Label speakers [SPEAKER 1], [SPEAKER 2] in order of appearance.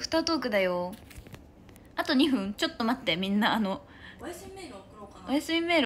[SPEAKER 1] フタートークだよ。あと2分。ちょっと待ってみんなあの。
[SPEAKER 2] おやすみメール送ろうかな。
[SPEAKER 1] おやすみメール。